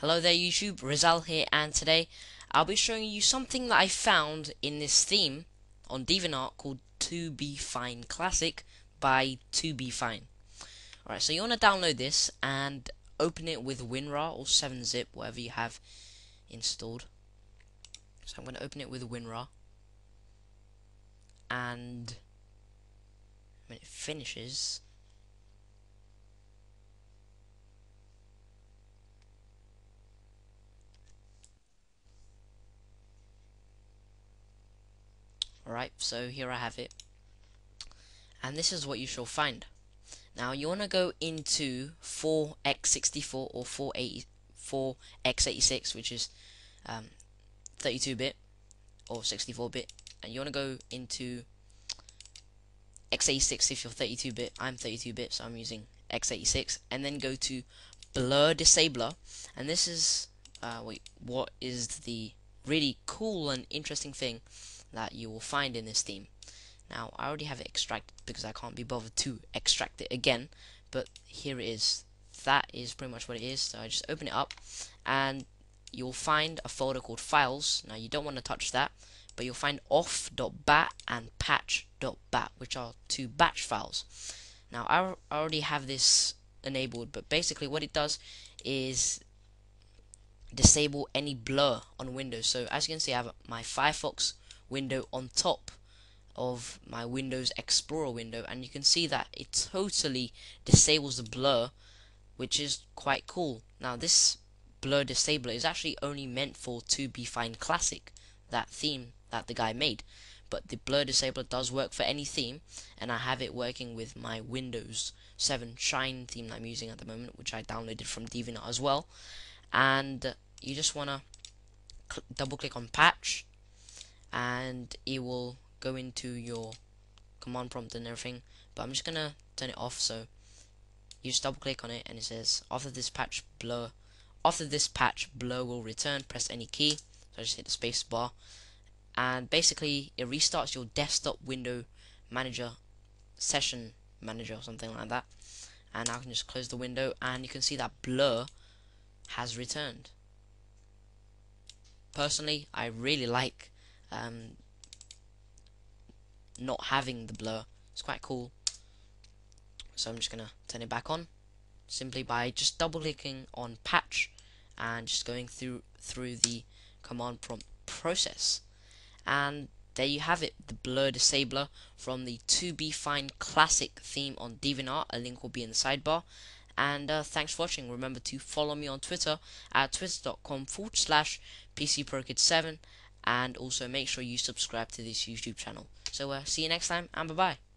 Hello there YouTube, Rizal here and today I'll be showing you something that I found in this theme on DeviantArt called 2Be Fine Classic by 2Be Fine. Alright, so you want to download this and open it with WinRAR or 7-zip, whatever you have installed. So I'm going to open it with WinRAR and when it finishes Alright, so here I have it. And this is what you shall find. Now you want to go into 4x64 or 480, 4x86, which is 32-bit um, or 64-bit, and you want to go into x86 if you're 32-bit. I'm 32-bit, so I'm using x86, and then go to Blur Disabler, and this is uh, wait, what is the really cool and interesting thing that you will find in this theme. Now, I already have it extracted because I can't be bothered to extract it again, but here it is. That is pretty much what it is. So I just open it up, and you'll find a folder called files. Now, you don't want to touch that, but you'll find off.bat and patch.bat, which are two batch files. Now, I already have this enabled, but basically what it does is disable any blur on Windows. So as you can see, I have my Firefox window on top of my Windows Explorer window and you can see that it totally disables the blur which is quite cool. Now this blur disabler is actually only meant for 2Be Fine Classic, that theme that the guy made. But the blur disabler does work for any theme and I have it working with my Windows 7 Shine theme that I'm using at the moment which I downloaded from DeviantArt as well. And you just want to double click on patch and it will go into your command prompt and everything but I'm just gonna turn it off so you just double click on it and it says after this patch blur after this patch blur will return press any key. So I just hit the space bar. And basically it restarts your desktop window manager session manager or something like that. And I can just close the window and you can see that blur has returned. Personally I really like um, not having the blur. It's quite cool. So I'm just gonna turn it back on simply by just double clicking on patch and just going through through the command prompt process. And there you have it, the blur disabler from the 2Be Fine classic theme on DeviantArt. A link will be in the sidebar. And uh, thanks for watching. Remember to follow me on Twitter at twitter.com forward slash PCProKid7 and also make sure you subscribe to this YouTube channel. So uh, see you next time and bye bye.